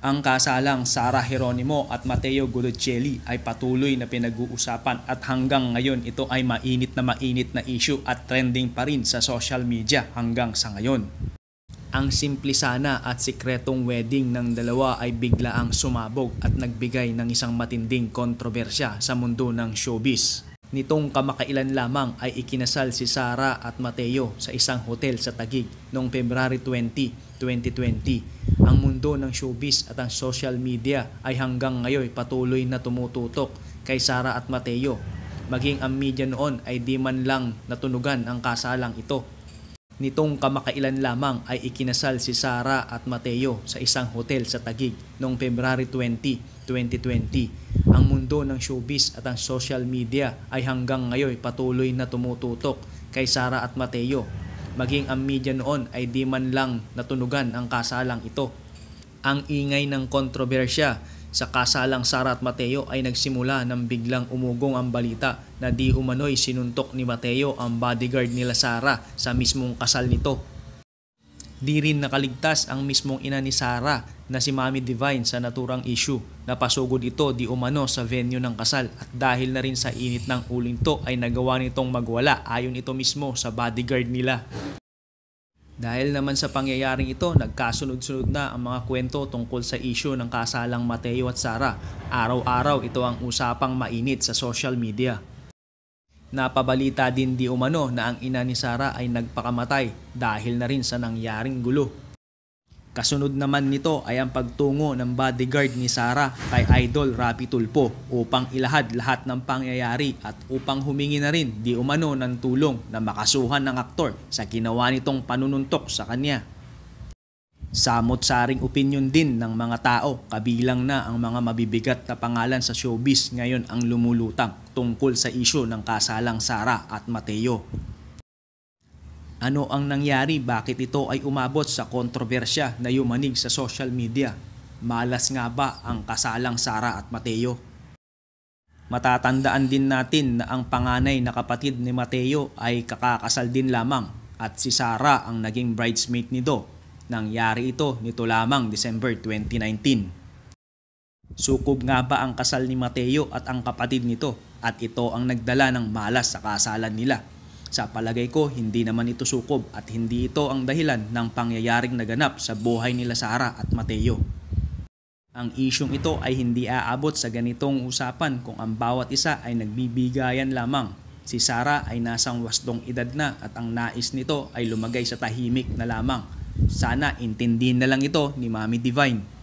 Ang kasalang Sara Geronimo at Mateo Gulucelli ay patuloy na pinag-uusapan at hanggang ngayon ito ay mainit na mainit na issue at trending pa rin sa social media hanggang sa ngayon. Ang simple sana at sikretong wedding ng dalawa ay biglaang sumabog at nagbigay ng isang matinding kontrobersya sa mundo ng showbiz. Nitong kamakailan lamang ay ikinasal si Sara at Mateo sa isang hotel sa Taguig noong February 20, 2020. Ang mundo ng showbiz at ang social media ay hanggang ngayon patuloy na tumututok kay Sara at Mateo. Maging ang media noon ay di man lang natunugan ang kasalang ito. Nitong kamakailan lamang ay ikinasal si Sara at Mateo sa isang hotel sa Taguig noong February 20, 2020. Ang mundo ng showbiz at ang social media ay hanggang ngayon patuloy na tumututok kay Sara at Mateo. Maging ang media noon ay di man lang natunugan ang kasalang ito. Ang ingay ng kontrobersya sa kasalang Sara at Mateo ay nagsimula nang biglang umugong ang balita na di umano'y sinuntok ni Mateo ang bodyguard nila Sara sa mismong kasal nito. Di rin nakaligtas ang mismong ina ni Sara na si Mami Divine sa naturang issue. Napasugod ito di umano sa venue ng kasal at dahil na rin sa init ng uling to ay nagawa nitong magwala ayon ito mismo sa bodyguard nila. Dahil naman sa pangyayaring ito, nagkasunod-sunod na ang mga kwento tungkol sa issue ng kasalang Mateo at Sara. Araw-araw ito ang usapang mainit sa social media. Napabalita din di umano na ang ina ni Sara ay nagpakamatay dahil na rin sa nangyaring gulo. Kasunod naman nito ay ang pagtungo ng bodyguard ni Sara kay Idol Rapi Tulpo upang ilahad lahat ng pangyayari at upang humingi na rin di umano ng tulong na makasuhan ng aktor sa ginawa nitong panununtok sa kanya. Samot-saring opinyon din ng mga tao, kabilang na ang mga mabibigat na pangalan sa showbiz ngayon ang lumulutang tungkol sa isyo ng kasalang Sara at Mateo. Ano ang nangyari? Bakit ito ay umabot sa kontrobersya na yumanig sa social media? Malas nga ba ang kasalang Sara at Mateo? Matatandaan din natin na ang panganay na kapatid ni Mateo ay kakakasal din lamang at si Sara ang naging bridesmaid nito Nangyari ito nito lamang December 2019. Sukob nga ba ang kasal ni Mateo at ang kapatid nito at ito ang nagdala ng malas sa kasalan nila? Sa palagay ko, hindi naman ito sukob at hindi ito ang dahilan ng pangyayaring naganap sa buhay nila Sara at Mateo. Ang isyong ito ay hindi aabot sa ganitong usapan kung ang bawat isa ay nagbibigayan lamang. Si Sara ay nasang wasdong edad na at ang nais nito ay lumagay sa tahimik na lamang sana intindihin na lang ito ni Mami Divine